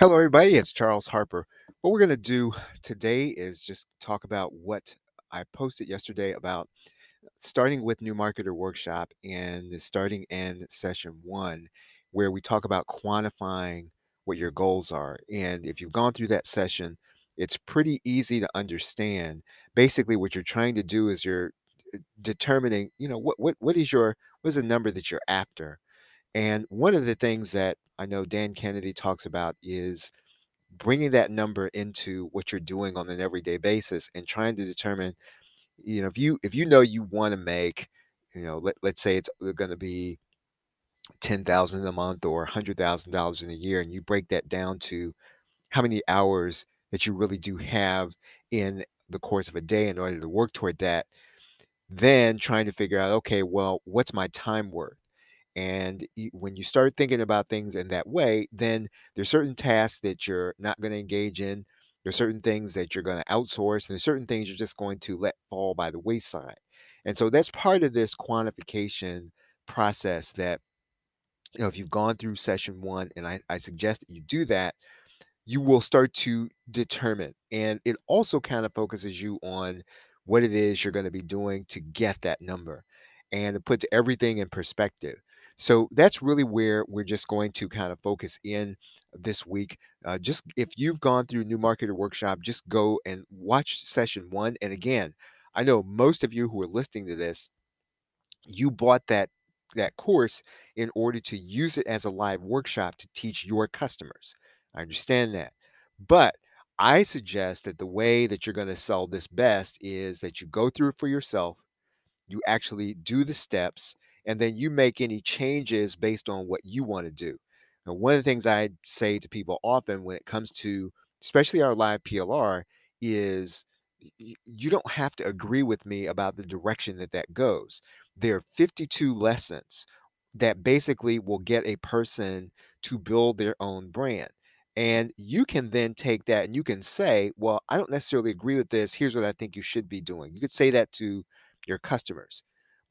Hello, everybody. It's Charles Harper. What we're going to do today is just talk about what I posted yesterday about starting with New Marketer Workshop and the starting in session one, where we talk about quantifying what your goals are. And if you've gone through that session, it's pretty easy to understand. Basically, what you're trying to do is you're uh, determining, you know, what what what is your what is the number that you're after. And one of the things that I know Dan Kennedy talks about is bringing that number into what you're doing on an everyday basis and trying to determine you know if you if you know you want to make you know let, let's say it's uh, going to be 10,000 a month or $100,000 in a year and you break that down to how many hours that you really do have in the course of a day in order to work toward that then trying to figure out okay well what's my time worth and when you start thinking about things in that way, then there's certain tasks that you're not going to engage in. There's certain things that you're going to outsource, and there's certain things you're just going to let fall by the wayside. And so that's part of this quantification process that, you know, if you've gone through session one, and I, I suggest that you do that, you will start to determine. And it also kind of focuses you on what it is you're going to be doing to get that number. And it puts everything in perspective. So that's really where we're just going to kind of focus in this week. Uh, just if you've gone through New Marketer Workshop, just go and watch session one. And again, I know most of you who are listening to this you bought that that course in order to use it as a live workshop to teach your customers. I understand that. But I suggest that the way that you're going to sell this best is that you go through it for yourself, you actually do the steps, and then you make any changes based on what you want to do. Now, one of the things I say to people often when it comes to, especially our live PLR, is you don't have to agree with me about the direction that that goes. There are 52 lessons that basically will get a person to build their own brand. And you can then take that and you can say, Well, I don't necessarily agree with this. Here's what I think you should be doing. You could say that to your customers.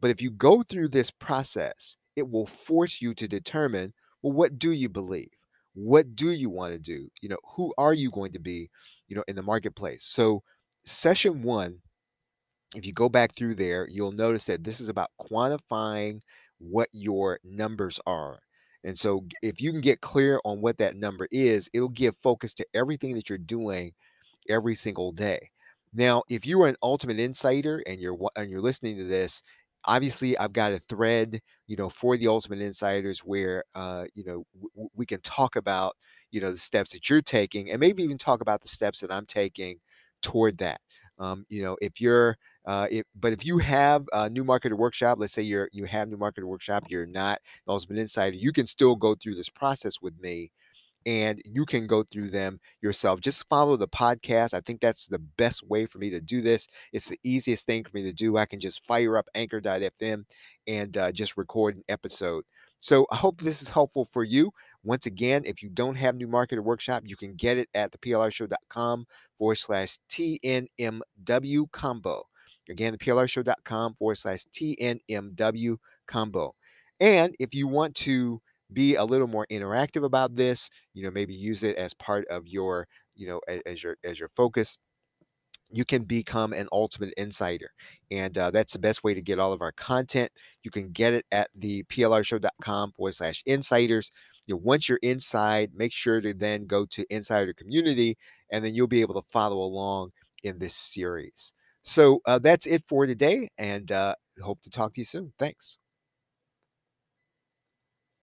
But if you go through this process, it will force you to determine, well, what do you believe? What do you want to do? You know, who are you going to be, you know, in the marketplace? So, session one, if you go back through there, you'll notice that this is about quantifying what your numbers are. And so, if you can get clear on what that number is, it'll give focus to everything that you're doing every single day. Now, if you are an ultimate insider and you're and you're listening to this, obviously I've got a thread, you know, for the ultimate insiders where uh, you know, w- we can talk about, you know, the steps that you're taking and maybe even talk about the steps that I'm taking toward that. Um, you know, if you're uh, if, but if you have a new marketer workshop, let's say you're you have new marketer workshop, you're not ultimate insider, you can still go through this process with me and you can go through them yourself. Just follow the podcast. I think that's the best way for me to do this. It's the easiest thing for me to do. I can just fire up anchor.fm and uh, just record an episode. So I hope this is helpful for you. Once again, if you don't have New Marketer Workshop, you can get it at theplrshow.com forward slash TNMW combo. Again, theplrshow.com forward slash TNMW combo. And if you want to be a little more interactive about this, you know, maybe use it as part of your, you know, as, as your as your focus you can become an ultimate insider. And uh, that's the best way to get all of our content. You can get it at the plrshow.com forward slash insiders. You know, once you're inside, make sure to then go to insider community, and then you'll be able to follow along in this series. So uh, that's it for today, and uh, hope to talk to you soon. Thanks.